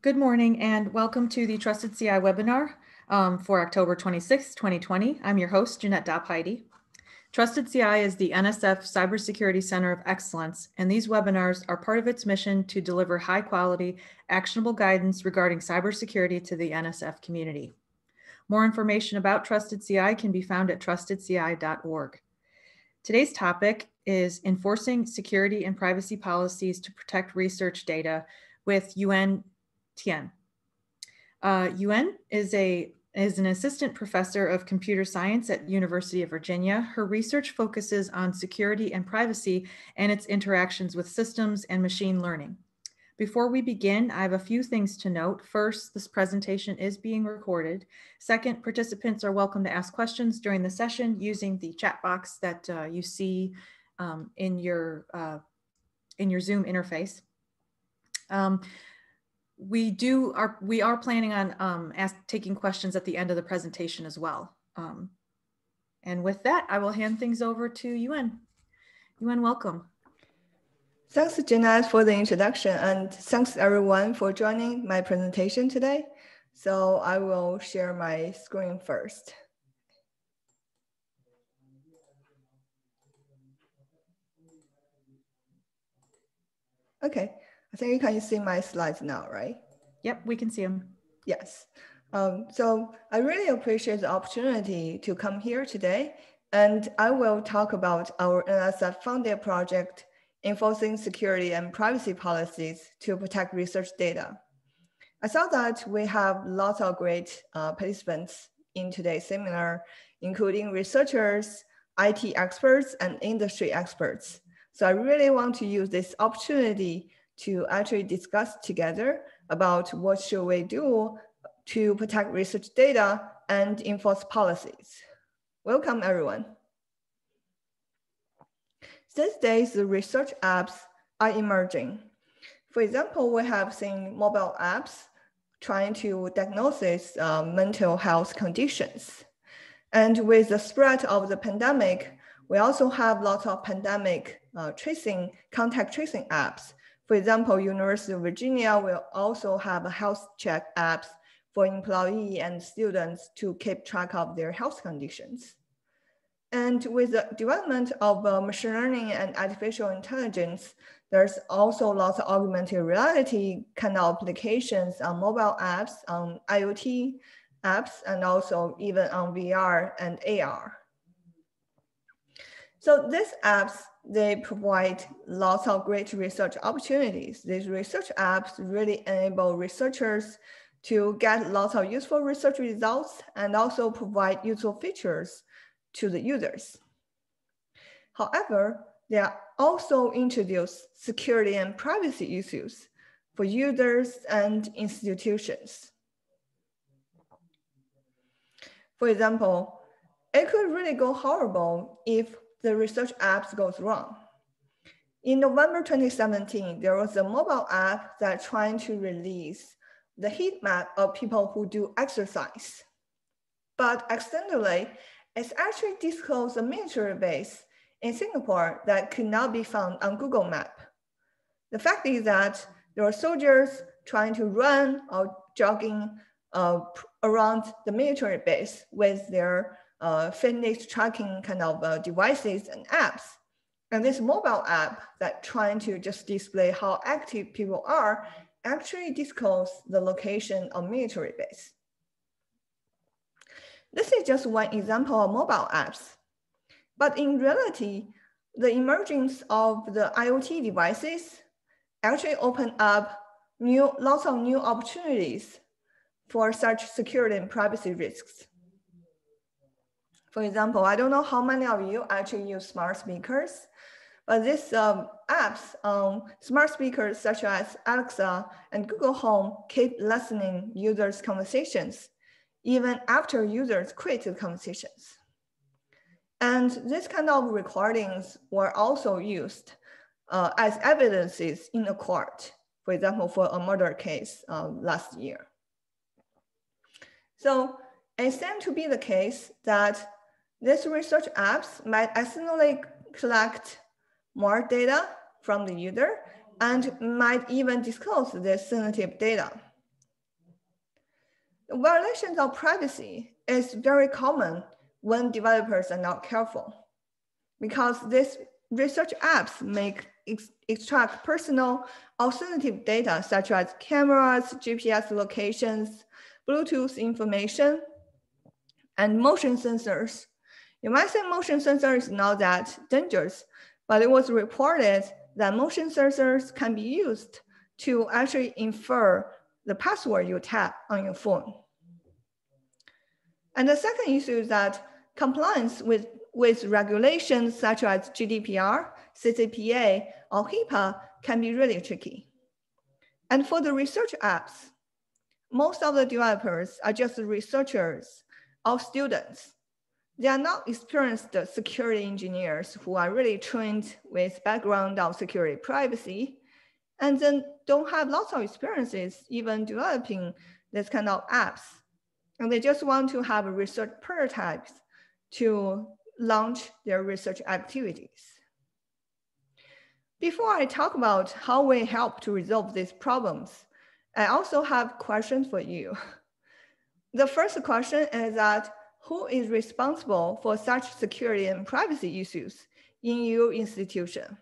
Good morning and welcome to the Trusted CI webinar um, for October 26, 2020. I'm your host, Jeanette Dopheide. Trusted CI is the NSF Cybersecurity Center of Excellence, and these webinars are part of its mission to deliver high quality, actionable guidance regarding cybersecurity to the NSF community. More information about Trusted CI can be found at trustedci.org. Today's topic is enforcing security and privacy policies to protect research data with Yuan Tian. Uh, Yuan is a is an assistant professor of computer science at University of Virginia. Her research focuses on security and privacy and its interactions with systems and machine learning. Before we begin, I have a few things to note. First, this presentation is being recorded. Second, participants are welcome to ask questions during the session using the chat box that uh, you see um, in, your, uh, in your Zoom interface. Um, we do are we are planning on um, ask, taking questions at the end of the presentation as well. Um, and with that, I will hand things over to Yuan. Yuan, welcome. Thanks, Jeanette, for the introduction, and thanks everyone for joining my presentation today. So I will share my screen first. Okay, I think you can see my slides now, right? Yep, we can see them. Yes. Um, so I really appreciate the opportunity to come here today, and I will talk about our NSF funded project enforcing security and privacy policies to protect research data. I saw that we have lots of great uh, participants in today's seminar, including researchers, IT experts, and industry experts. So I really want to use this opportunity to actually discuss together about what should we do to protect research data and enforce policies. Welcome everyone. These days, the research apps are emerging. For example, we have seen mobile apps trying to diagnose uh, mental health conditions. And with the spread of the pandemic, we also have lots of pandemic uh, tracing, contact tracing apps for example, University of Virginia will also have a health check apps for employee and students to keep track of their health conditions. And with the development of uh, machine learning and artificial intelligence, there's also lots of augmented reality kind of applications on mobile apps, on IoT apps, and also even on VR and AR. So these apps they provide lots of great research opportunities. These research apps really enable researchers to get lots of useful research results and also provide useful features to the users. However, they also introduce security and privacy issues for users and institutions. For example, it could really go horrible if the research apps goes wrong. In November 2017, there was a mobile app that trying to release the heat map of people who do exercise. But accidentally, it's actually disclosed a military base in Singapore that could not be found on Google Map. The fact is that there were soldiers trying to run or jogging uh, around the military base with their uh, fitness tracking kind of uh, devices and apps. And this mobile app that trying to just display how active people are actually disclose the location of military base. This is just one example of mobile apps. But in reality, the emergence of the IoT devices actually open up new, lots of new opportunities for such security and privacy risks. For example, I don't know how many of you actually use smart speakers, but these um, apps on smart speakers such as Alexa and Google Home keep listening users' conversations even after users quit the conversations. And this kind of recordings were also used uh, as evidences in a court, for example, for a murder case uh, last year. So it seemed to be the case that these research apps might accidentally collect more data from the user and might even disclose this sensitive data. violations of privacy is very common when developers are not careful because these research apps make ex extract personal alternative data such as cameras, GPS locations, Bluetooth information, and motion sensors. You might say motion sensor is not that dangerous, but it was reported that motion sensors can be used to actually infer the password you tap on your phone. And the second issue is that compliance with, with regulations such as GDPR, CCPA, or HIPAA can be really tricky. And for the research apps, most of the developers are just researchers or students. They are not experienced security engineers who are really trained with background of security privacy, and then don't have lots of experiences even developing this kind of apps. And they just want to have research prototypes to launch their research activities. Before I talk about how we help to resolve these problems, I also have questions for you. The first question is that who is responsible for such security and privacy issues in your institution?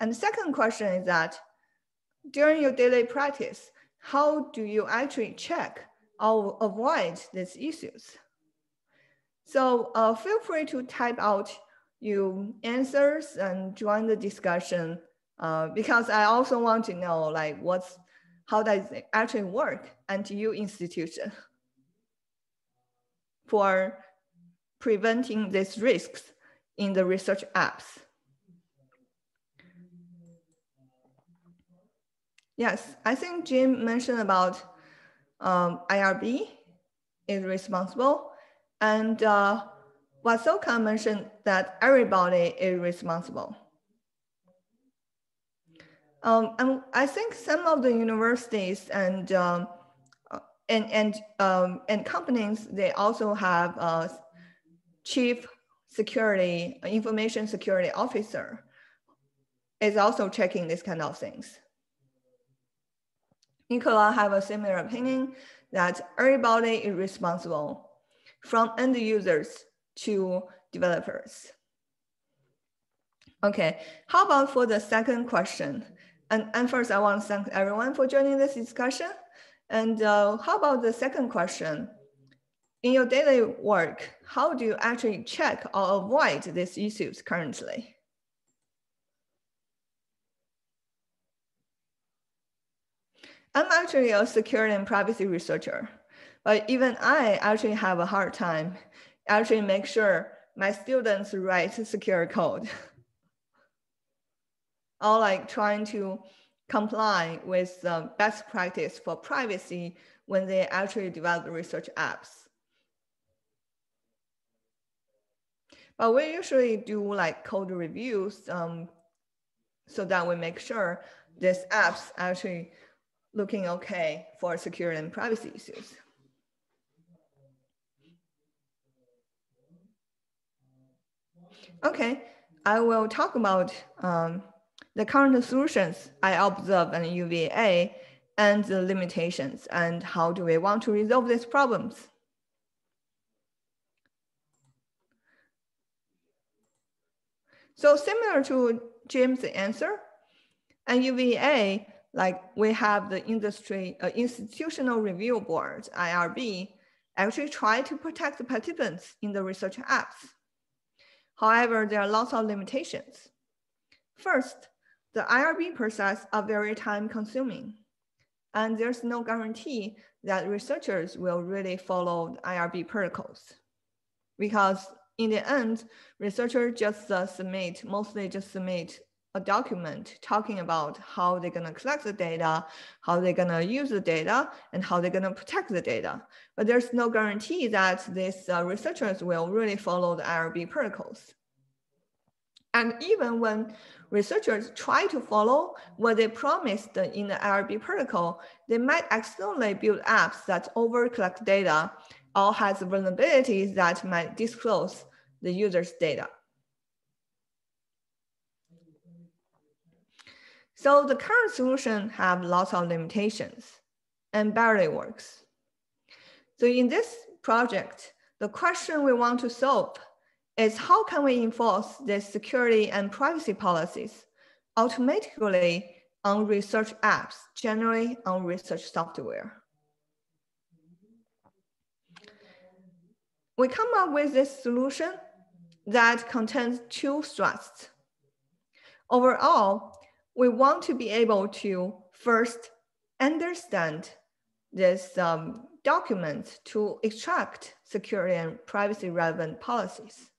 And the second question is that during your daily practice, how do you actually check or avoid these issues? So uh, feel free to type out your answers and join the discussion uh, because I also want to know like what's how does it actually work at your institution for preventing these risks in the research apps. Yes, I think Jim mentioned about um, IRB is responsible and uh, Wasoka mentioned that everybody is responsible. Um, and I think some of the universities and um, and and um, and companies they also have a chief security information security officer is also checking these kind of things. Nicola have a similar opinion that everybody is responsible from end users to developers. Okay, how about for the second question? And, and first, I want to thank everyone for joining this discussion. And uh, how about the second question? In your daily work, how do you actually check or avoid these issues currently? I'm actually a security and privacy researcher, but even I actually have a hard time actually make sure my students write secure code. or like trying to comply with the best practice for privacy when they actually develop research apps. But we usually do like code reviews um, so that we make sure this apps actually looking okay for security and privacy issues. Okay, I will talk about um, the current solutions I observe in UVA and the limitations and how do we want to resolve these problems. So similar to James' answer, and UVA, like we have the industry uh, institutional review board, IRB, actually try to protect the participants in the research apps. However, there are lots of limitations. First, the IRB process are very time consuming. And there's no guarantee that researchers will really follow IRB protocols. Because in the end, researchers just uh, submit, mostly just submit a document talking about how they're gonna collect the data, how they're gonna use the data, and how they're gonna protect the data. But there's no guarantee that these uh, researchers will really follow the IRB protocols. And even when researchers try to follow what they promised in the IRB protocol, they might accidentally build apps that over collect data or has vulnerabilities that might disclose the user's data. So the current solution have lots of limitations and barely works. So in this project, the question we want to solve is how can we enforce the security and privacy policies automatically on research apps, generally on research software. We come up with this solution that contains two thrusts. Overall, we want to be able to first understand this um, document to extract security and privacy relevant policies.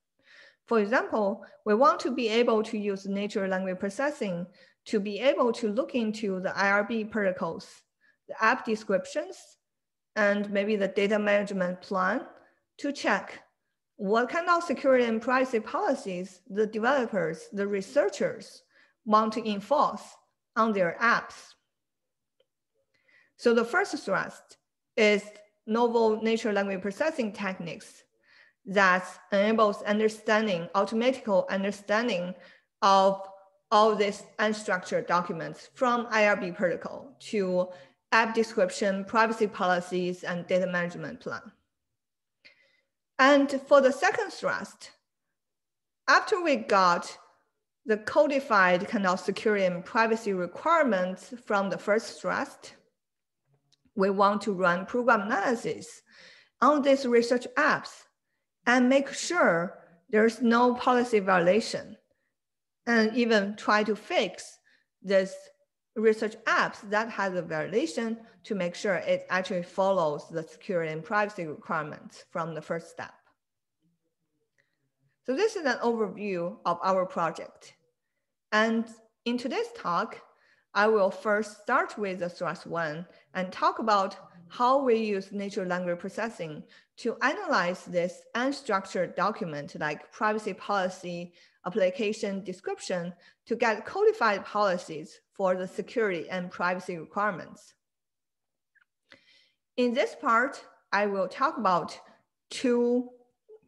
For example, we want to be able to use natural language processing to be able to look into the IRB protocols, the app descriptions, and maybe the data management plan to check what kind of security and privacy policies the developers, the researchers want to enforce on their apps. So the first thrust is novel natural language processing techniques that enables understanding, automatical understanding of all these unstructured documents from IRB protocol to app description, privacy policies, and data management plan. And for the second thrust, after we got the codified kind of security and privacy requirements from the first thrust, we want to run program analysis on these research apps and make sure there's no policy violation and even try to fix this research apps that has a violation to make sure it actually follows the security and privacy requirements from the first step. So this is an overview of our project. And in today's talk, I will first start with the thrust one and talk about how we use natural language processing to analyze this unstructured document like privacy policy, application description to get codified policies for the security and privacy requirements. In this part, I will talk about two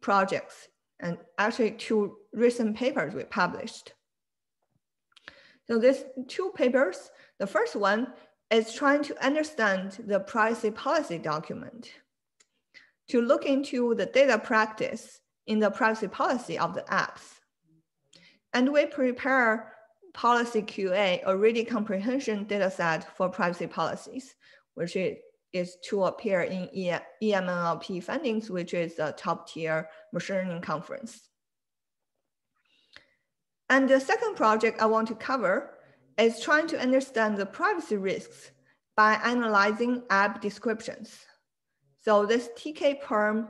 projects and actually two recent papers we published. So these two papers, the first one is trying to understand the privacy policy document to look into the data practice in the privacy policy of the apps. And we prepare policy QA, a reading comprehension dataset for privacy policies, which is to appear in EMNLP findings, which is a top tier machine learning conference. And the second project I want to cover is trying to understand the privacy risks by analyzing app descriptions. So this TK Perm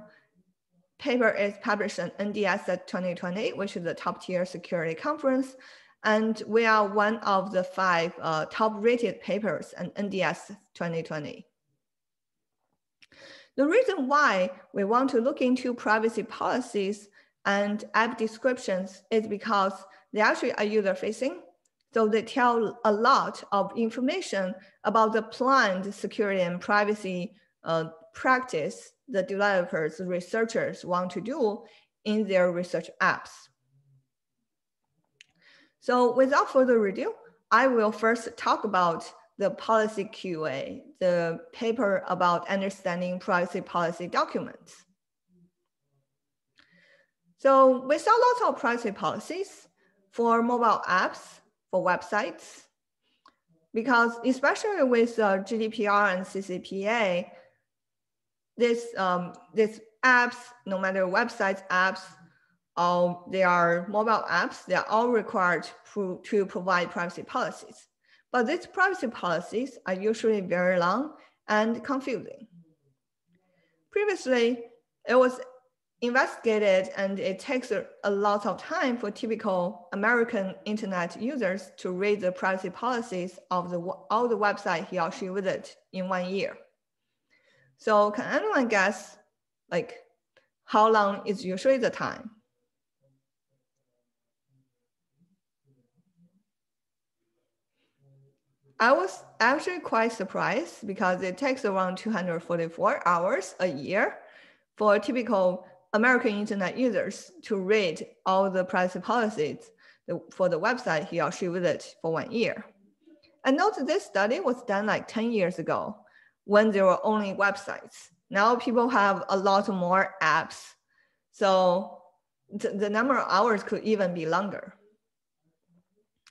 paper is published in NDSS 2020, which is the top tier security conference. And we are one of the five uh, top rated papers in NDSS 2020. The reason why we want to look into privacy policies and app descriptions is because they actually are user facing. So they tell a lot of information about the planned security and privacy uh, practice the developers, researchers want to do in their research apps. So without further ado, I will first talk about the policy QA, the paper about understanding privacy policy documents. So we saw lots of privacy policies for mobile apps, for websites, because especially with uh, GDPR and CCPA, this, um, these apps, no matter websites, apps, or they are mobile apps, they are all required to, to provide privacy policies. But these privacy policies are usually very long and confusing. Previously, it was investigated and it takes a, a, lot of time for typical American internet users to read the privacy policies of the, all the website he or she visit in one year. So can anyone guess like how long is usually the time? I was actually quite surprised because it takes around 244 hours a year for typical American internet users to read all the privacy policies for the website he or she visits for one year. And note this study was done like 10 years ago when there were only websites, Now people have a lot more apps. So the, the number of hours could even be longer.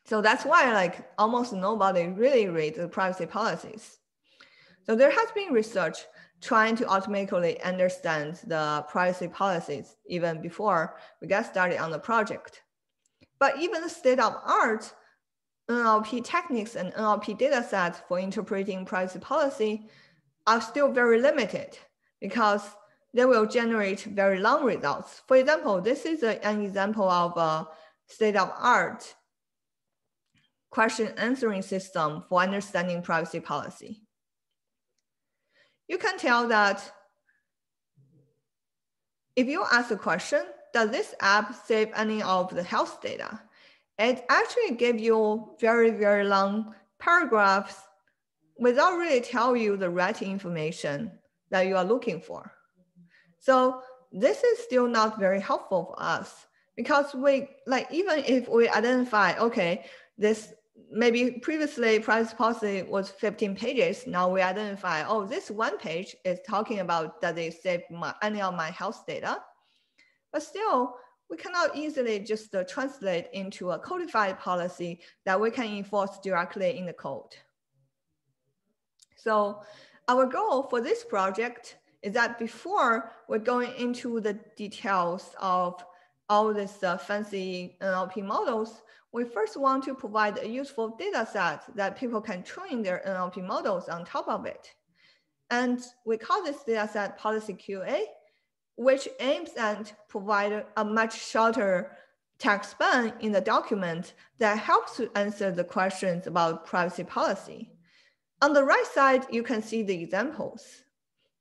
So that's why like almost nobody really reads the privacy policies. So there has been research trying to automatically understand the privacy policies even before we get started on the project. But even the state of art NLP techniques and NLP datasets for interpreting privacy policy are still very limited because they will generate very long results. For example, this is a, an example of a state of art question answering system for understanding privacy policy. You can tell that if you ask a question, does this app save any of the health data? It actually gives you very, very long paragraphs without really tell you the right information that you are looking for. So this is still not very helpful for us because we like even if we identify okay this maybe previously price policy was 15 pages. Now we identify, oh, this one page is talking about that they save my, any of my health data. But still, we cannot easily just uh, translate into a codified policy that we can enforce directly in the code. So our goal for this project is that before we're going into the details of all these uh, fancy NLP models, we first want to provide a useful data set that people can train their NLP models on top of it. And we call this data set policy QA, which aims at provide a much shorter text span in the document that helps to answer the questions about privacy policy. On the right side, you can see the examples.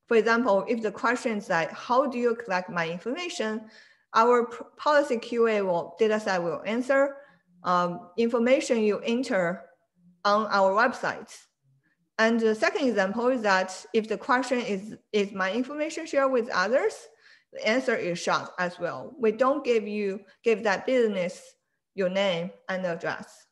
For example, if the question is like, how do you collect my information? Our policy QA will, dataset will answer, um, information you enter on our websites. And the second example is that if the question is, is my information shared with others, the answer is short as well. We don't give you, give that business your name and address.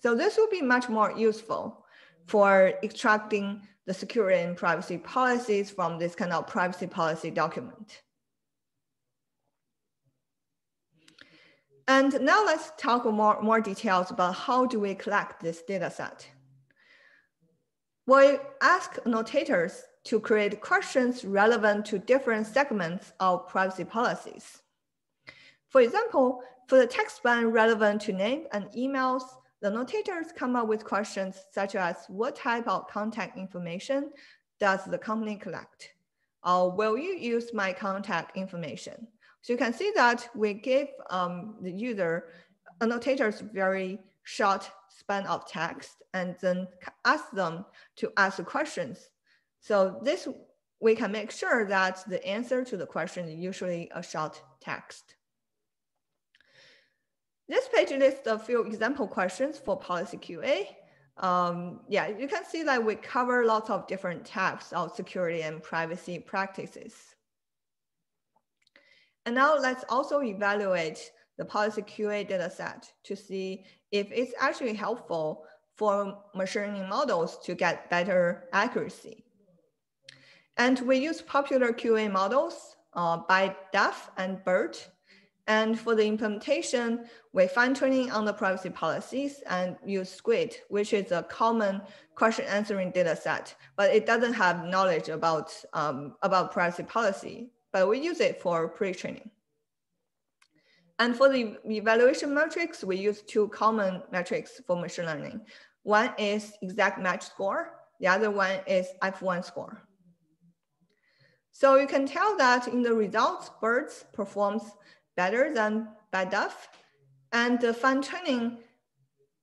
So this will be much more useful for extracting the security and privacy policies from this kind of privacy policy document. And now let's talk more, more details about how do we collect this data set. We ask annotators to create questions relevant to different segments of privacy policies. For example, for the text span relevant to name and emails, the annotators come up with questions such as what type of contact information does the company collect? Or will you use my contact information? So you can see that we give um, the user annotators very short span of text and then ask them to ask questions. So this, we can make sure that the answer to the question is usually a short text. This page lists a few example questions for policy QA. Um, yeah, you can see that we cover lots of different types of security and privacy practices. And now let's also evaluate the policy QA dataset to see if it's actually helpful for machine learning models to get better accuracy. And we use popular QA models uh, BiDAF and BERT. And for the implementation, we fine tuning on the privacy policies and use SQuAD, which is a common question answering data set, but it doesn't have knowledge about, um, about privacy policy but we use it for pre-training. And for the evaluation metrics, we use two common metrics for machine learning. One is exact match score. The other one is F1 score. So you can tell that in the results, BERT performs better than BiDAF, and the fine tuning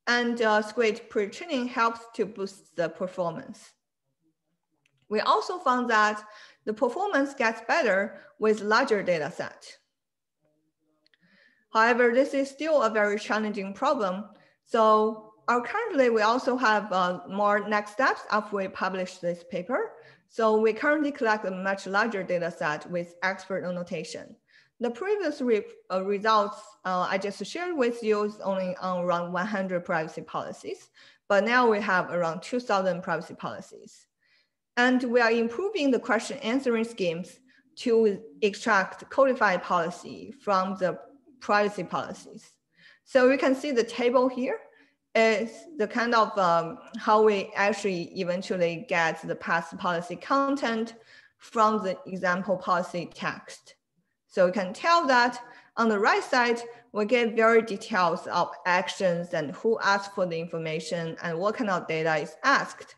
and uh, SQuAD pre-training helps to boost the performance. We also found that the performance gets better with larger data set. However, this is still a very challenging problem. So our currently, we also have uh, more next steps after we publish this paper. So we currently collect a much larger data set with expert annotation. The previous re uh, results uh, I just shared with you is only on around 100 privacy policies, but now we have around 2000 privacy policies. And we are improving the question answering schemes to extract codified policy from the privacy policies. So you can see the table here is the kind of um, how we actually eventually get the past policy content from the example policy text. So you can tell that on the right side, we get very details of actions and who asked for the information and what kind of data is asked.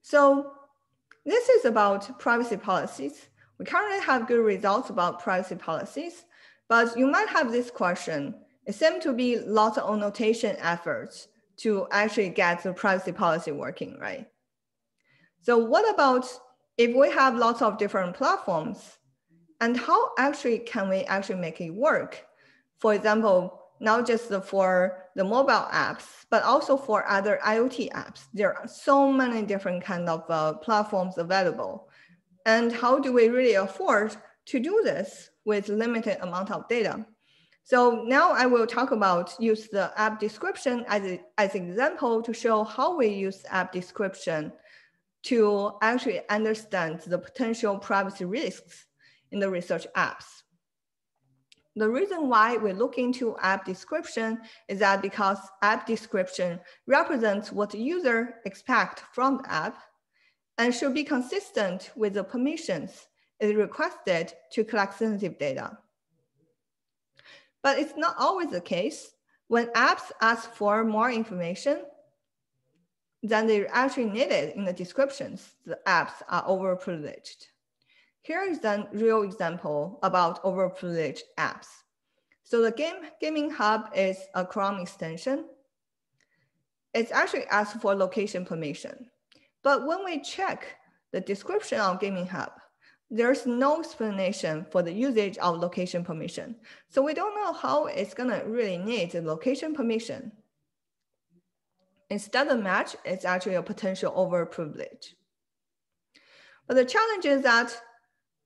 So this is about privacy policies. We currently have good results about privacy policies, but you might have this question. It seems to be lots of annotation efforts to actually get the privacy policy working, right? So what about if we have lots of different platforms and how actually can we actually make it work? For example, not just for the mobile apps, but also for other IoT apps. There are so many different kind of uh, platforms available. And how do we really afford to do this with limited amount of data? So now I will talk about use the app description as, a, as an example to show how we use app description to actually understand the potential privacy risks in the research apps. The reason why we look into app description is that because app description represents what the user expect from the app and should be consistent with the permissions it requested to collect sensitive data. But it's not always the case. When apps ask for more information than they actually needed in the descriptions, the apps are overprivileged. Here is a real example about overprivileged apps. So the game Gaming Hub is a Chrome extension. It's actually asked for location permission. But when we check the description of Gaming Hub, there's no explanation for the usage of location permission. So we don't know how it's gonna really need the location permission. Instead of match, it's actually a potential overprivilege. But the challenge is that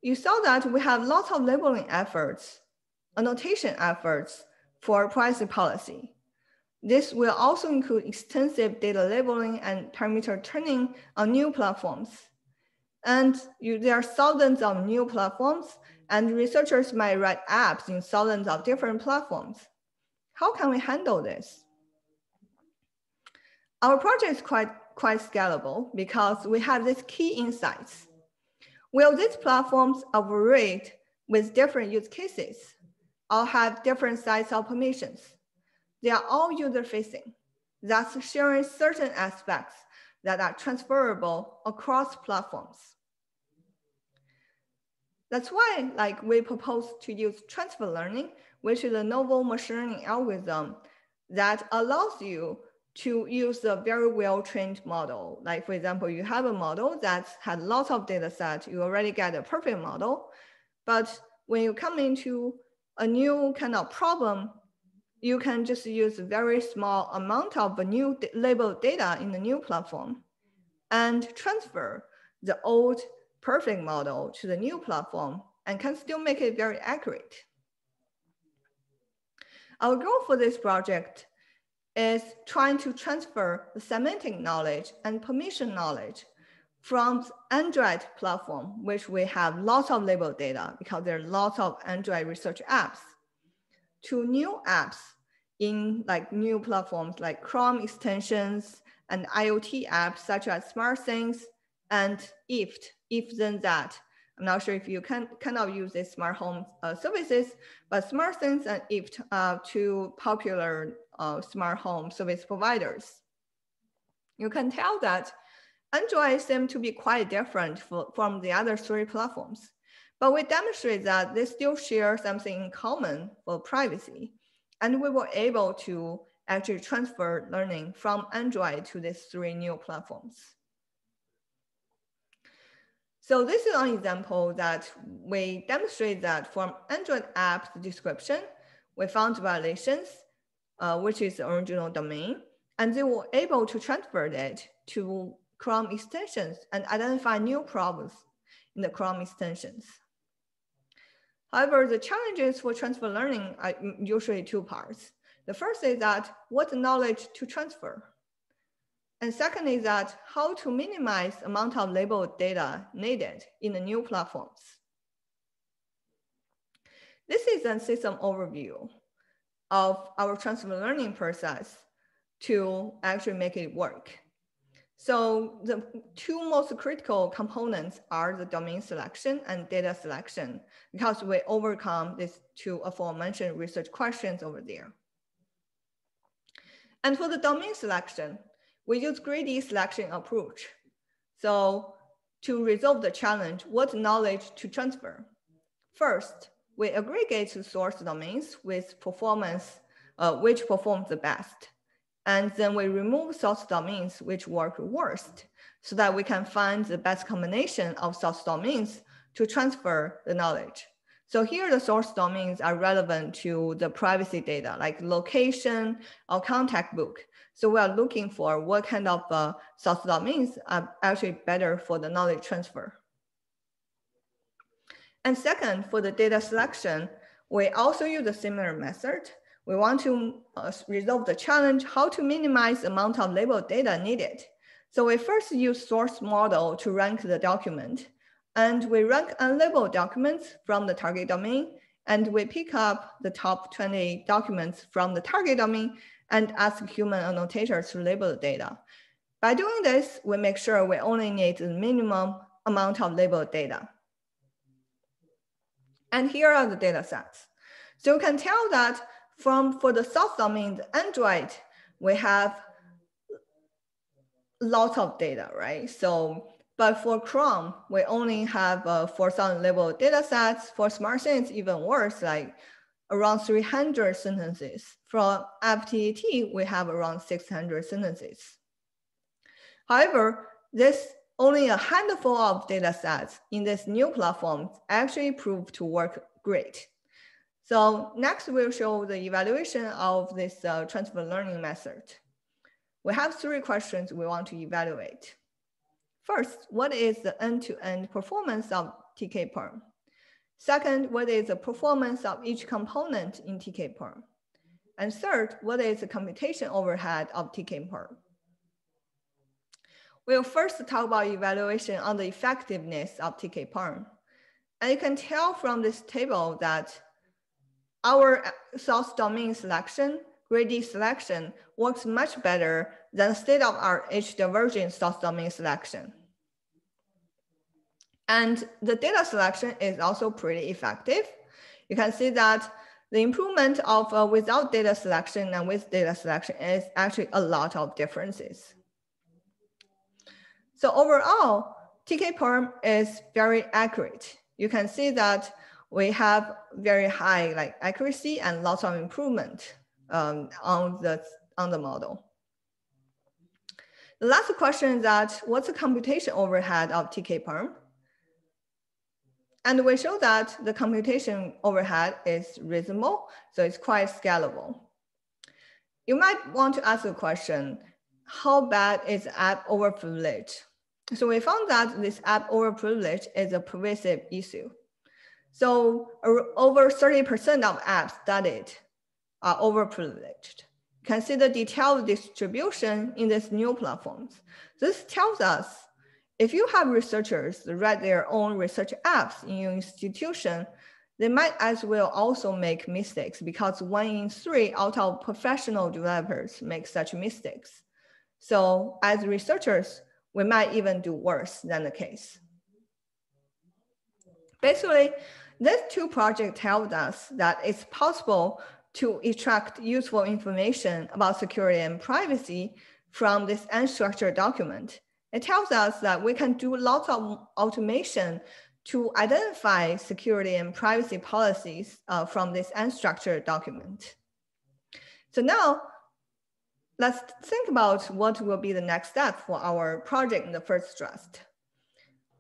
you saw that we have lots of labeling efforts, annotation efforts for privacy policy. This will also include extensive data labeling and parameter tuning on new platforms. And you, there are thousands of new platforms and researchers might write apps in thousands of different platforms. How can we handle this? Our project is quite, quite scalable because we have these key insights. Will these platforms operate with different use cases or have different size of permissions? They are all user facing, thus sharing certain aspects that are transferable across platforms. That's why like we propose to use transfer learning, which is a novel machine learning algorithm that allows you to use a very well-trained model. Like for example, you have a model that had lots of data set, you already get a perfect model. But when you come into a new kind of problem, you can just use a very small amount of new labeled data in the new platform and transfer the old perfect model to the new platform and can still make it very accurate. Our goal for this project is trying to transfer the semantic knowledge and permission knowledge from Android platform, which we have lots of label data because there are lots of Android research apps, to new apps in like new platforms like Chrome extensions and IoT apps such as SmartThings and IFTTT, if then that. I'm not sure if you can of use these smart home uh, services, but SmartThings and IFTTT are two popular uh, smart home service providers. You can tell that Android seems to be quite different for, from the other three platforms, but we demonstrate that they still share something in common for privacy. And we were able to actually transfer learning from Android to these three new platforms. So this is an example that we demonstrate that from Android app description, we found violations uh, which is the original domain, and they were able to transfer that to Chrome extensions and identify new problems in the Chrome extensions. However, the challenges for transfer learning are usually two parts. The first is that what knowledge to transfer? And second is that how to minimize amount of labeled data needed in the new platforms. This is a system overview of our transfer learning process to actually make it work. So the two most critical components are the domain selection and data selection, because we overcome these two aforementioned research questions over there. And for the domain selection, we use greedy selection approach. So to resolve the challenge, what knowledge to transfer? First, we aggregate the source domains with performance, uh, which performs the best. And then we remove source domains which work worst so that we can find the best combination of source domains to transfer the knowledge. So here the source domains are relevant to the privacy data like location or contact book. So we are looking for what kind of uh, source domains are actually better for the knowledge transfer. And second, for the data selection, we also use a similar method. We want to uh, resolve the challenge, how to minimize the amount of labeled data needed. So we first use source model to rank the document. And we rank unlabeled documents from the target domain. And we pick up the top 20 documents from the target domain and ask human annotators to label the data. By doing this, we make sure we only need the minimum amount of labeled data. And here are the data sets. So you can tell that from for the source domain, Android, we have lots of data, right? So, but for Chrome, we only have uh, 4,000 level data sets. For SmartThings, even worse, like around 300 sentences. From IFTTT, we have around 600 sentences. However, this only a handful of data sets in this new platform actually proved to work great. So next we'll show the evaluation of this uh, transfer learning method. We have three questions we want to evaluate. First, what is the end-to-end -end performance of TK-Perm? Second, what is the performance of each component in TK-Perm? And third, what is the computation overhead of TK-Perm? We'll first talk about evaluation on the effectiveness of TK-Perm. And you can tell from this table that our source domain selection, greedy selection works much better than state-of-art H-divergent source domain selection. And the data selection is also pretty effective. You can see that the improvement of uh, without data selection and with data selection is actually a lot of differences. So overall, TK-Perm is very accurate. You can see that we have very high like accuracy and lots of improvement um, on, the, on the model. The last question is that what's the computation overhead of TK-Perm? And we show that the computation overhead is reasonable, so it's quite scalable. You might want to ask a question, how bad is app overprivilege? So we found that this app overprivilege is a pervasive issue. So over 30% of apps studied are overprivileged. The detailed distribution in these new platforms. This tells us if you have researchers write their own research apps in your institution, they might as well also make mistakes because one in three out of professional developers make such mistakes. So as researchers, we might even do worse than the case. Basically, these two projects tell us that it's possible to extract useful information about security and privacy from this unstructured document it tells us that we can do lots of automation to identify security and privacy policies uh, from this unstructured document. So now let's think about what will be the next step for our project in the first trust.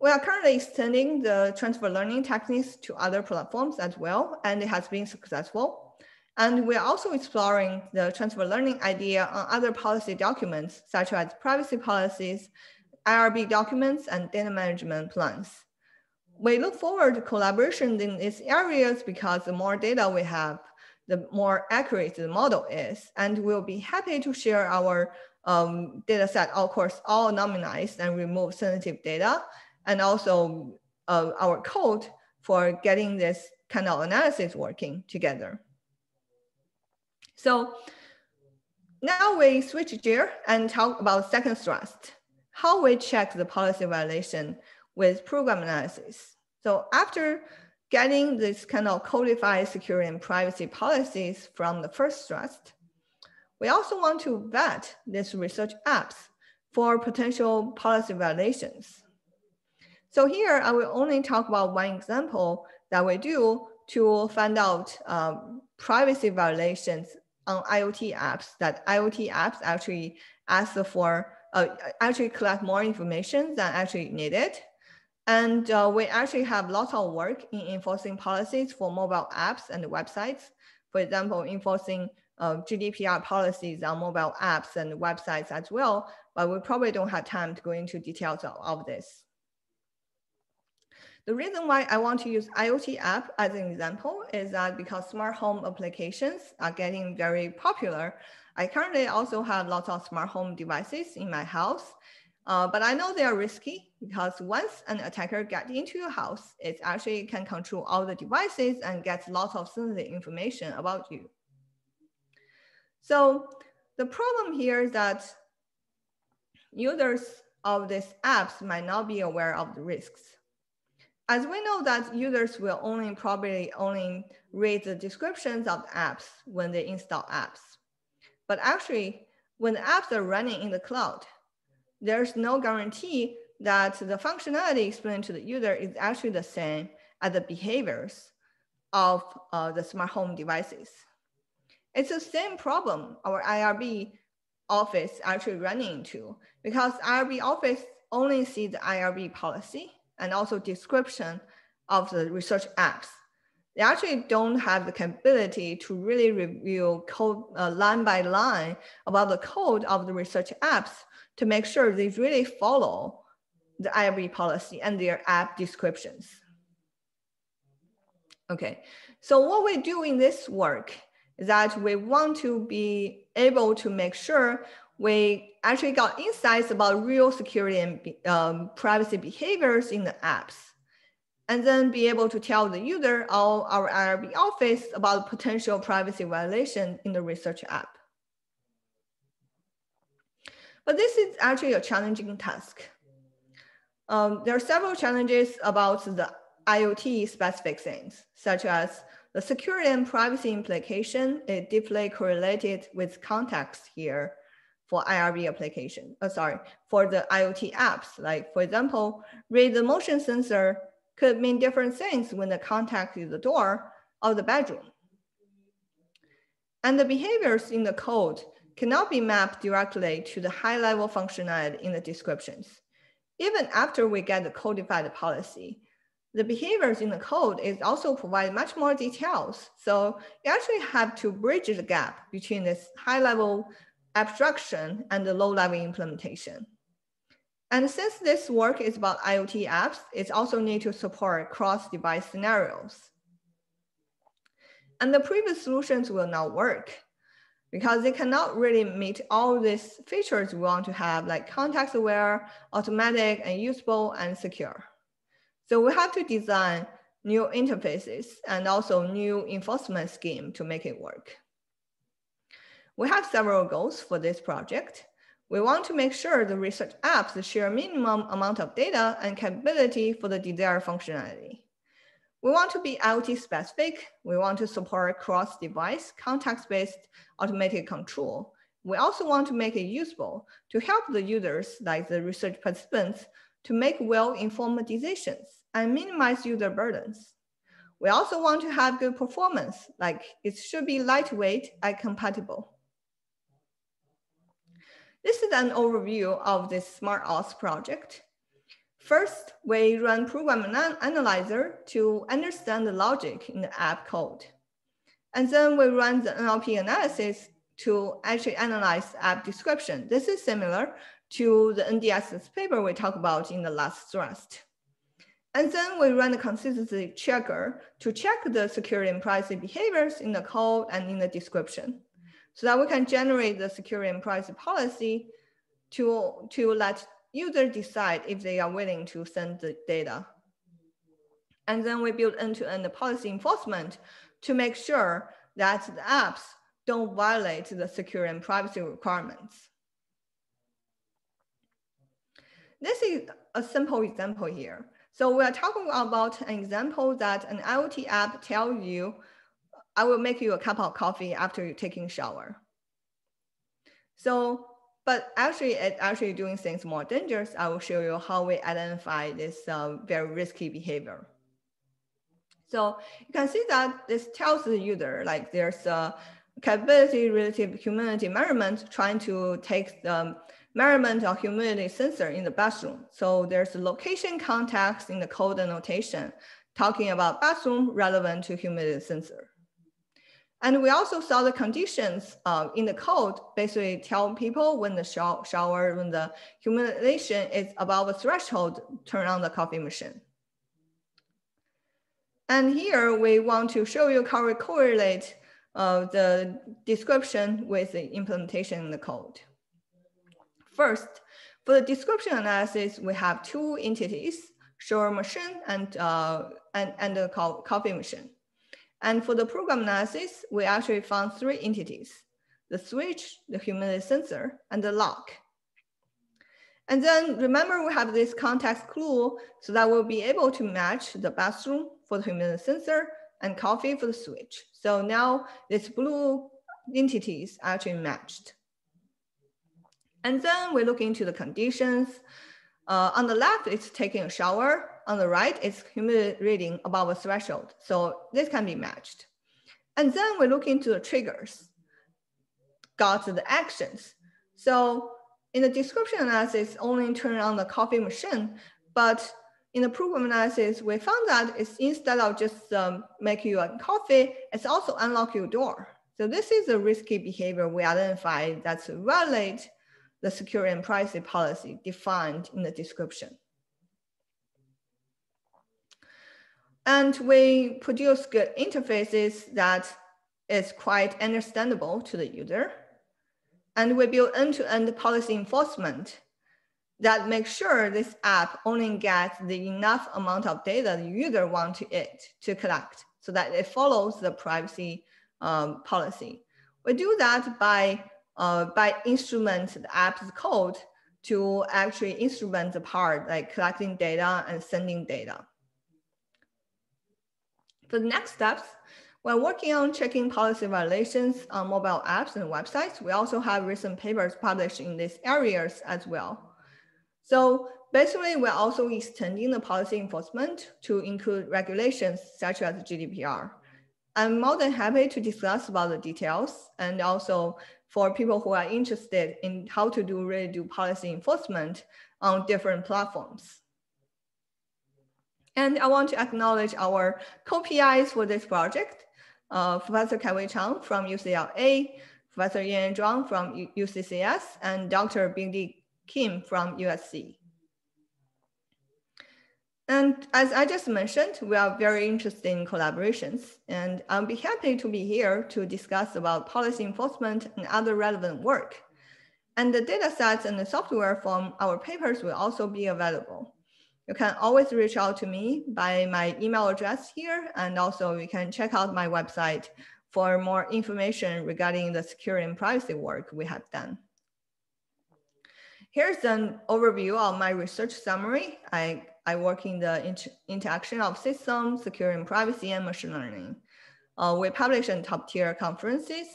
We are currently extending the transfer learning techniques to other platforms as well, and it has been successful. And we're also exploring the transfer learning idea on other policy documents, such as privacy policies IRB documents and data management plans. We look forward to collaboration in these areas because the more data we have, the more accurate the model is. And we'll be happy to share our um, data set, of course, all anonymized and remove sensitive data, and also uh, our code for getting this kind of analysis working together. So now we switch gear and talk about second thrust, how we check the policy violation with program analysis. So after getting this kind of codified security and privacy policies from the first thrust. we also want to vet these research apps for potential policy violations. So here I will only talk about one example that we do to find out um, privacy violations on IoT apps that IoT apps actually ask for, uh, actually collect more information than actually needed. And uh, we actually have lots of work in enforcing policies for mobile apps and websites. For example, enforcing uh, GDPR policies on mobile apps and websites as well, but we probably don't have time to go into details of, of this. The reason why I want to use IoT app as an example is that because smart home applications are getting very popular. I currently also have lots of smart home devices in my house, uh, but I know they are risky because once an attacker gets into your house, it actually can control all the devices and gets lots of sensitive information about you. So the problem here is that users of these apps might not be aware of the risks as we know that users will only probably only read the descriptions of apps when they install apps. But actually, when the apps are running in the cloud, there's no guarantee that the functionality explained to the user is actually the same as the behaviors of uh, the smart home devices. It's the same problem our IRB office actually running into because IRB office only sees the IRB policy and also description of the research apps. They actually don't have the capability to really review code uh, line by line about the code of the research apps to make sure they really follow the IRB policy and their app descriptions. Okay, so what we do in this work is that we want to be able to make sure we actually got insights about real security and um, privacy behaviors in the apps. And then be able to tell the user or our IRB office about potential privacy violation in the research app. But this is actually a challenging task. Um, there are several challenges about the IoT specific things, such as the security and privacy implication is deeply correlated with context here for IRB application, uh, sorry, for the IoT apps. Like for example, read the motion sensor could mean different things when the contact is the door of the bedroom. And the behaviors in the code cannot be mapped directly to the high level functionality in the descriptions. Even after we get the codified policy, the behaviors in the code is also provide much more details. So you actually have to bridge the gap between this high level abstraction and the low-level implementation. And since this work is about IoT apps, it also need to support cross-device scenarios. And the previous solutions will not work because they cannot really meet all these features we want to have like context aware, automatic and usable and secure. So we have to design new interfaces and also new enforcement scheme to make it work. We have several goals for this project. We want to make sure the research apps share minimum amount of data and capability for the desired functionality. We want to be IoT specific. We want to support cross-device, context-based automated control. We also want to make it useful to help the users, like the research participants, to make well-informed decisions and minimize user burdens. We also want to have good performance, like it should be lightweight and compatible. This is an overview of this Smart SmartAuth project. First, we run program analyzer to understand the logic in the app code. And then we run the NLP analysis to actually analyze app description. This is similar to the NDSS paper we talked about in the last thrust. And then we run the consistency checker to check the security and privacy behaviors in the code and in the description so that we can generate the security and privacy policy to, to let users decide if they are willing to send the data. And then we build end-to-end -end policy enforcement to make sure that the apps don't violate the security and privacy requirements. This is a simple example here. So we are talking about an example that an IoT app tells you, I will make you a cup of coffee after you're taking shower. So, but actually it's actually doing things more dangerous. I will show you how we identify this uh, very risky behavior. So you can see that this tells the user like there's a capability relative humidity measurement trying to take the measurement of humidity sensor in the bathroom. So there's a location context in the code annotation talking about bathroom relevant to humidity sensor. And we also saw the conditions uh, in the code basically tell people when the shower, when the humidation is above a threshold, turn on the coffee machine. And here we want to show you how we correlate uh, the description with the implementation in the code. First, for the description analysis, we have two entities, shower machine and, uh, and, and the coffee machine. And for the program analysis, we actually found three entities, the switch, the humidity sensor, and the lock. And then remember we have this context clue so that we'll be able to match the bathroom for the humidity sensor and coffee for the switch. So now these blue entities actually matched. And then we look into the conditions. Uh, on the left, it's taking a shower. On the right, it's humidity reading above a threshold. So this can be matched. And then we look into the triggers, got the actions. So in the description analysis, only turn on the coffee machine, but in the program analysis, we found that it's instead of just um, make you a coffee, it's also unlock your door. So this is a risky behavior we identify that's violate the security and privacy policy defined in the description. And we produce good interfaces that is quite understandable to the user. And we build end-to-end -end policy enforcement that makes sure this app only gets the enough amount of data the user wants it to collect so that it follows the privacy um, policy. We do that by, uh, by instrument the app's code to actually instrument the part like collecting data and sending data. For the next steps, we're working on checking policy violations on mobile apps and websites. We also have recent papers published in these areas as well. So basically, we're also extending the policy enforcement to include regulations such as GDPR. I'm more than happy to discuss about the details and also for people who are interested in how to do really do policy enforcement on different platforms. And I want to acknowledge our co-PIs for this project, uh, Professor Kai-Wei Chang from UCLA, Professor Yan Zhuang from UCCS, and Dr. Bingdi Kim from USC. And as I just mentioned, we are very interested in collaborations and I'll be happy to be here to discuss about policy enforcement and other relevant work. And the data sets and the software from our papers will also be available. You can always reach out to me by my email address here. And also you can check out my website for more information regarding the security and privacy work we have done. Here's an overview of my research summary. I, I work in the inter interaction of systems, security and privacy, and machine learning. Uh, we publish in top tier conferences,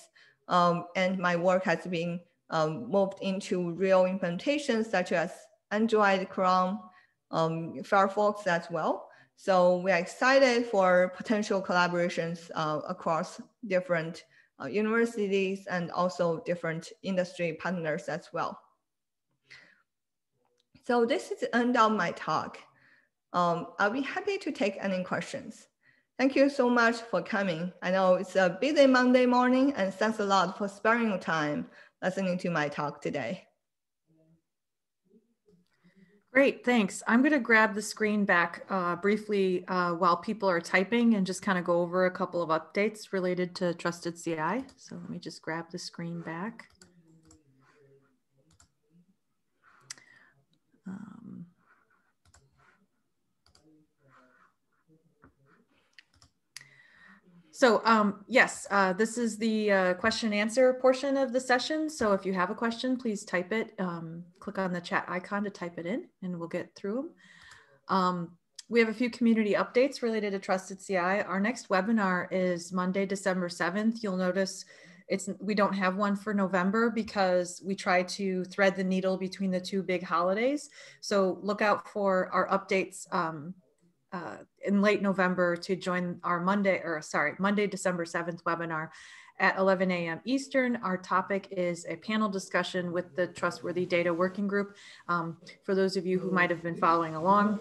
um, and my work has been um, moved into real implementations such as Android, Chrome, um, Firefox as well. So we are excited for potential collaborations uh, across different uh, universities and also different industry partners as well. So this is the end of my talk. Um, I'll be happy to take any questions. Thank you so much for coming. I know it's a busy Monday morning and thanks a lot for sparing your time listening to my talk today. Great, thanks. I'm going to grab the screen back uh, briefly uh, while people are typing and just kind of go over a couple of updates related to Trusted CI. So let me just grab the screen back. So um, yes, uh, this is the uh, question and answer portion of the session. So if you have a question, please type it, um, click on the chat icon to type it in and we'll get through them. Um, we have a few community updates related to Trusted CI. Our next webinar is Monday, December 7th. You'll notice it's we don't have one for November because we try to thread the needle between the two big holidays. So look out for our updates um, uh, in late November to join our Monday, or sorry, Monday, December 7th webinar at 11 a.m. Eastern. Our topic is a panel discussion with the Trustworthy Data Working Group. Um, for those of you who might have been following along,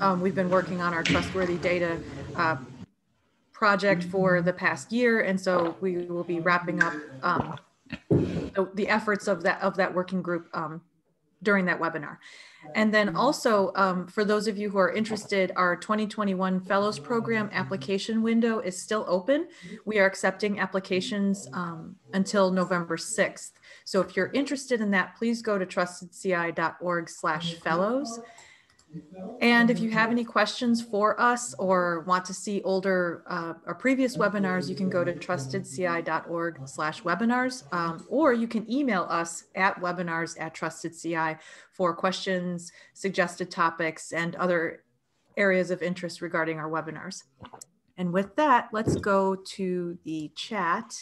um, we've been working on our Trustworthy Data uh, project for the past year, and so we will be wrapping up um, the, the, efforts of that of that working group um, during that webinar. And then also, um, for those of you who are interested, our 2021 Fellows Program application window is still open. We are accepting applications um, until November 6th. So if you're interested in that, please go to trustedci.org slash fellows. And if you have any questions for us or want to see older uh, or previous webinars, you can go to trustedci.org slash webinars, um, or you can email us at webinars at trustedci for questions, suggested topics, and other areas of interest regarding our webinars. And with that, let's go to the chat.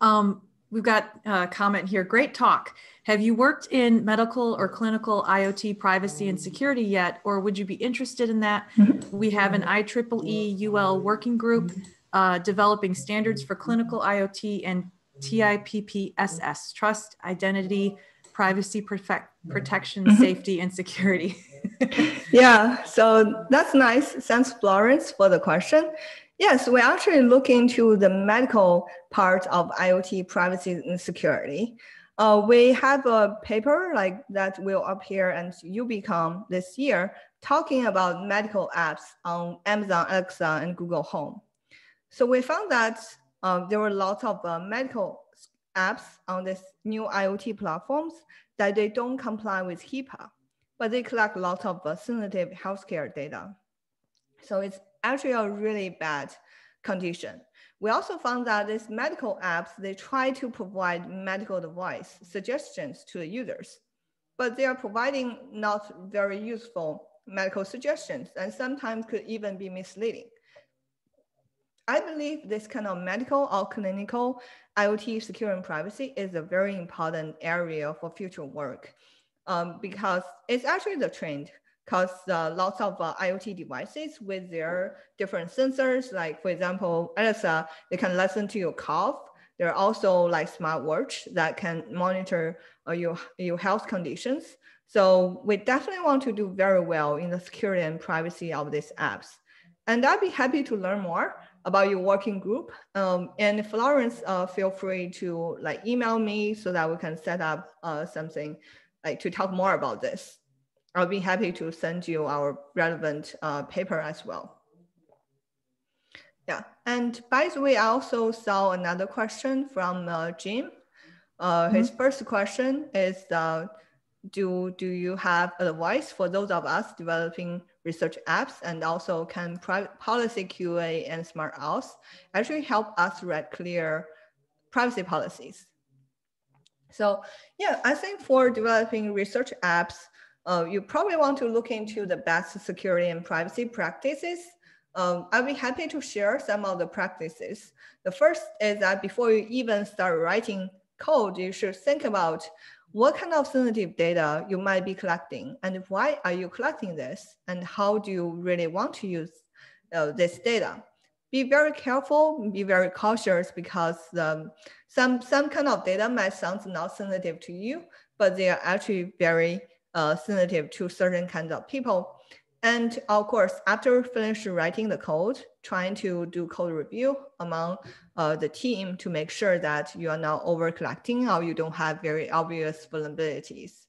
Um, we've got a comment here. Great talk. Have you worked in medical or clinical IoT privacy and security yet, or would you be interested in that? Mm-hmm. We have an IEEE UL working group uh, developing standards for clinical IoT and TIPPSS, trust, identity, privacy, perfect, protection, mm-hmm. safety, and security. yeah, so that's nice. Thanks, Florence, for the question. Yes, we actually look into the medical part of IoT privacy and security. Uh, we have a paper like that will appear and UbiComp this year talking about medical apps on Amazon Alexa and Google Home. So we found that uh, there were lots of uh, medical apps on this new IoT platforms that they don't comply with HIPAA, but they collect lots of uh, sensitive healthcare data. So it's actually a really bad condition. We also found that these medical apps, they try to provide medical advice suggestions to the users, but they are providing not very useful medical suggestions and sometimes could even be misleading. I believe this kind of medical or clinical IoT security and privacy is a very important area for future work um, because it's actually the trend because uh, lots of uh, IoT devices with their different sensors, like for example, Alexa, they can listen to your cough. There are also like smartwatch that can monitor uh, your, your health conditions. So we definitely want to do very well in the security and privacy of these apps. And I'd be happy to learn more about your working group. Um, and Florence, uh, feel free to like email me so that we can set up uh, something like to talk more about this. I'll be happy to send you our relevant uh, paper as well. Yeah, and by the way, I also saw another question from uh, Jim. Uh, mm -hmm. His first question is, uh, do, do you have advice for those of us developing research apps and also can private policy QA and SmartAuth actually help us write clear privacy policies? So yeah, I think for developing research apps, uh, you probably want to look into the best security and privacy practices. Um, I'll be happy to share some of the practices. The first is that before you even start writing code, you should think about what kind of sensitive data you might be collecting and why are you collecting this and how do you really want to use uh, this data. Be very careful, be very cautious because um, some, some kind of data might sound not sensitive to you, but they are actually very uh, sensitive to certain kinds of people. And of course, after finish writing the code, trying to do code review among uh, the team to make sure that you are not over collecting or you don't have very obvious vulnerabilities.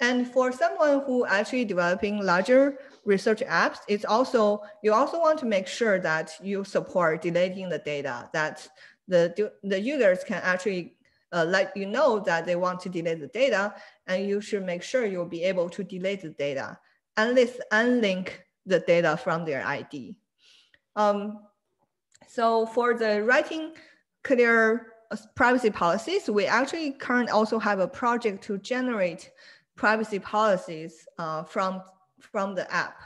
And for someone who actually developing larger research apps, it's also, you also want to make sure that you support deleting the data, that the, the users can actually uh, let you know that they want to delete the data and you should make sure you'll be able to delete the data, unless unlink the data from their ID. Um, so for the writing clear uh, privacy policies, we actually currently also have a project to generate privacy policies uh, from, from the app.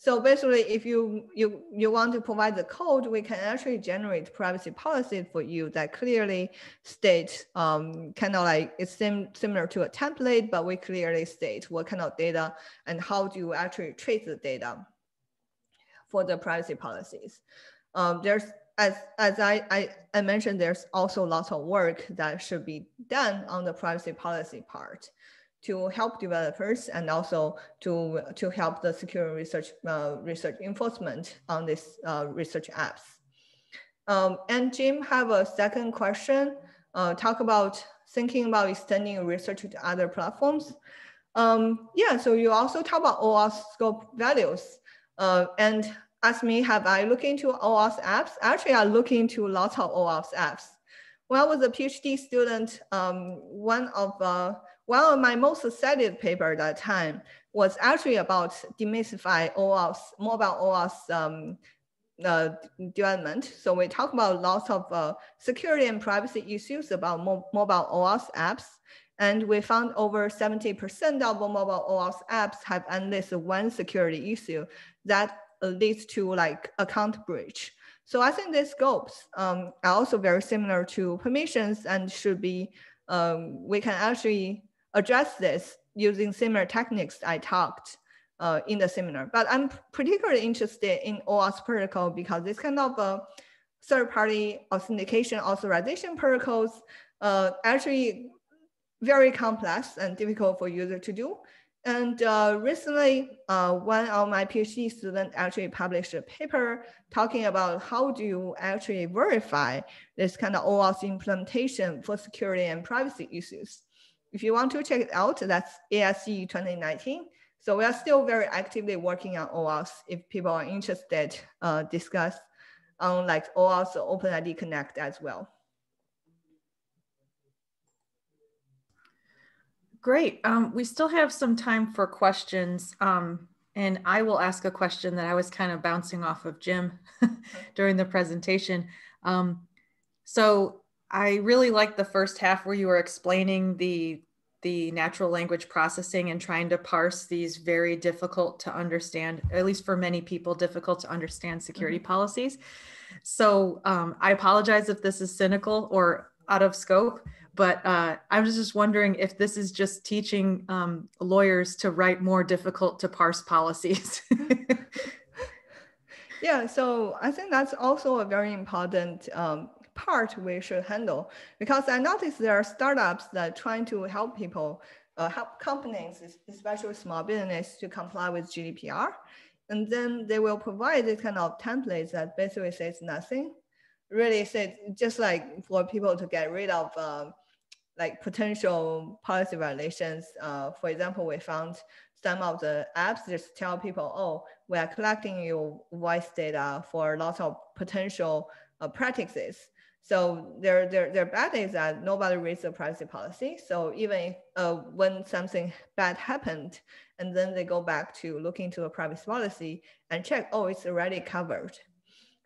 So basically, if you, you, you want to provide the code, we can actually generate privacy policies for you that clearly state um, kind of like it's sim similar to a template, but we clearly state what kind of data and how do you actually treat the data for the privacy policies. Um, there's as, as I, I, I mentioned, there's also lots of work that should be done on the privacy policy part to help developers and also to, to help the security research, uh, research enforcement on these uh, research apps. Um, and Jim have a second question, uh, talk about thinking about extending research to other platforms. Um, yeah, so you also talk about OAuth scope values. Uh, and ask me, have I looked into OAuth apps? Actually, I look into lots of OAuth apps. When I was a PhD student, um, one of of my most cited paper at that time was actually about demystify OAuth, mobile OAuth um, uh, development. So we talk about lots of uh, security and privacy issues about mo mobile OAuth apps. And we found over 70% of mobile OAuth apps have at least one security issue that leads to like account breach. So I think these scopes um, are also very similar to permissions and should be, um, we can actually address this using similar techniques I talked uh, in the seminar. But I'm particularly interested in OAuth protocol because this kind of uh, third-party authentication authorization protocols uh, actually very complex and difficult for user to do. And uh, recently, uh, one of my PhD students actually published a paper talking about how do you actually verify this kind of OAuth implementation for security and privacy issues. If you want to check it out, that's ASE 2019. So we are still very actively working on OAuth. If people are interested, uh, discuss on like OAuth OpenID Connect as well. Great. Um, we still have some time for questions. Um, and I will ask a question that I was kind of bouncing off of Jim during the presentation. Um, so I really liked the first half where you were explaining the the natural language processing and trying to parse these very difficult to understand, at least for many people, difficult to understand security mm -hmm. policies. So um, I apologize if this is cynical or out of scope, but uh, I was just wondering if this is just teaching um, lawyers to write more difficult to parse policies. yeah, so I think that's also a very important um, part we should handle because I noticed there are startups that are trying to help people, uh, help companies, especially small business, to comply with GDPR. And then they will provide this kind of templates that basically says nothing really says just like for people to get rid of um, like potential policy violations. Uh, for example, we found some of the apps just tell people, oh, we are collecting your voice data for lots of potential uh, practices. So their, their, their bad is that nobody reads the privacy policy. So even uh, when something bad happened, and then they go back to look into the privacy policy and check, oh, it's already covered.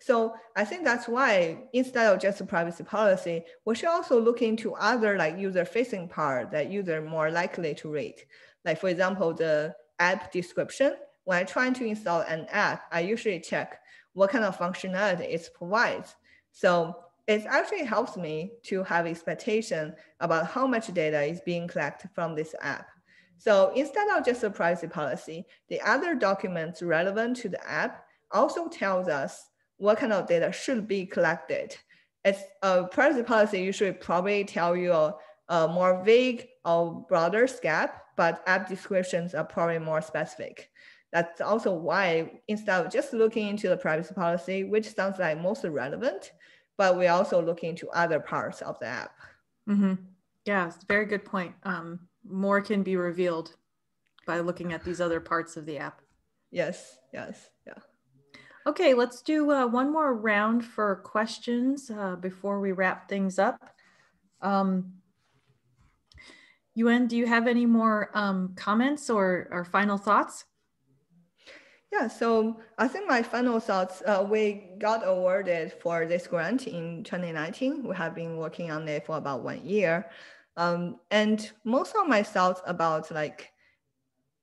So I think that's why instead of just a privacy policy, we should also look into other like user facing part that user more likely to read. Like for example, the app description. When I'm trying to install an app, I usually check what kind of functionality it provides. So it actually helps me to have expectation about how much data is being collected from this app. So instead of just a privacy policy, the other documents relevant to the app also tells us what kind of data should be collected. It's a privacy policy usually probably tell you a, a more vague or broader scope, but app descriptions are probably more specific. That's also why instead of just looking into the privacy policy, which sounds like most relevant, but we also look into other parts of the app. Mm-hmm. Yeah, it's a very good point. Um, more can be revealed by looking at these other parts of the app. Yes, yes, yeah. Okay, let's do uh, one more round for questions uh, before we wrap things up. Um, Yuan, do you have any more um, comments or, or final thoughts? Yeah, so I think my final thoughts, uh, we got awarded for this grant in 2019. We have been working on it for about one year. Um, and most of my thoughts about like,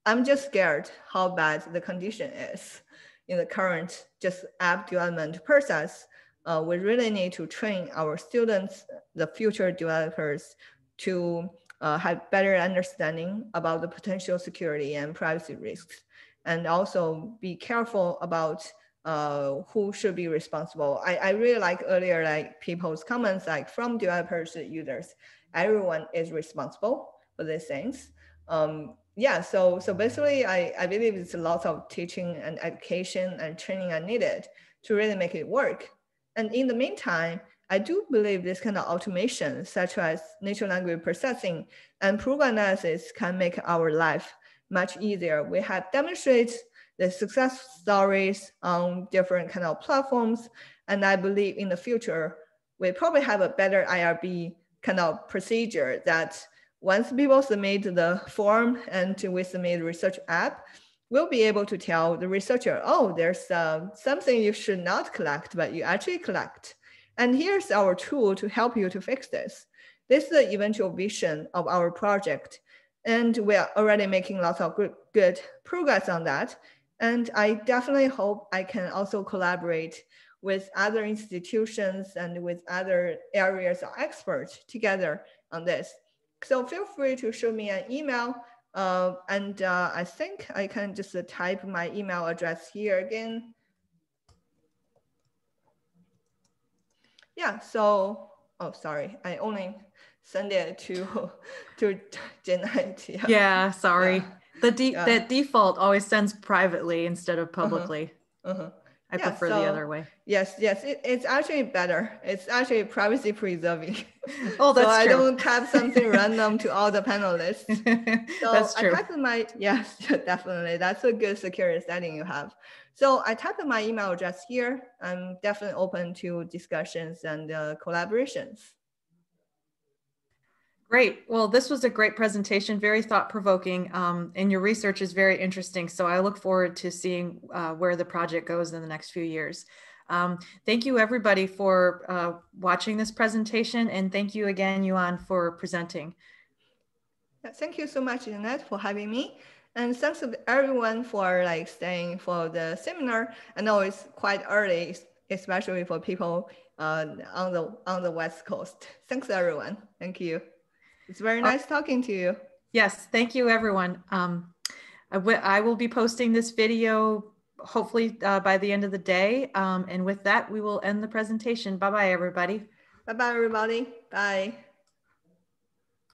I'm just scared how bad the condition is in the current just app development process. Uh, we really need to train our students, the future developers, to uh, have better understanding about the potential security and privacy risks, and also be careful about uh, who should be responsible. I, I really like earlier like people's comments like from developers to users everyone is responsible for these things. Um, yeah, so so basically, I, I believe it's a lot of teaching and education and training are needed to really make it work. And in the meantime, I do believe this kind of automation, such as natural language processing and program analysis, can make our life much easier. We have demonstrated the success stories on different kind of platforms, and I believe in the future we probably have a better IRB kind of procedure that once people submit the form and we submit research app, we'll be able to tell the researcher, oh, there's uh, something you should not collect, but you actually collect. And here's our tool to help you to fix this. This is the eventual vision of our project. And we are already making lots of good, good progress on that. And I definitely hope I can also collaborate with other institutions and with other areas of experts together on this. So feel free to show me an email. Uh, and uh, I think I can just uh, type my email address here again. Yeah, so, oh, sorry, I only send it to, to Janet. Yeah, yeah sorry. Yeah. The, de yeah. the default always sends privately instead of uh-huh. publicly. -huh. -huh. I prefer so, the other way. Yes, yes, it, it's actually better. It's actually privacy preserving. Oh, that's so true. I don't type something random to all the panelists. So that's true. I typed my yes, definitely. That's a good security setting you have. So I typed my email address here. I'm definitely open to discussions and uh, collaborations. Great. Well, this was a great presentation, very thought provoking, um, and your research is very interesting. So I look forward to seeing uh, where the project goes in the next few years. Um, thank you everybody for uh, watching this presentation and thank you again, Yuan, for presenting. Thank you so much, Jeanette, for having me. And thanks to everyone for like staying for the seminar. I know it's quite early, especially for people uh, on the on the West Coast. Thanks everyone. Thank you. It's very nice talking to you. Yes, thank you, everyone. Um, I, I will be posting this video hopefully uh, by the end of the day. Um, and with that, we will end the presentation. Bye-bye, everybody. Bye-bye, everybody. Bye.